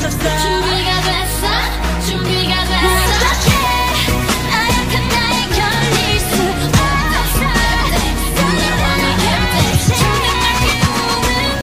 Just time.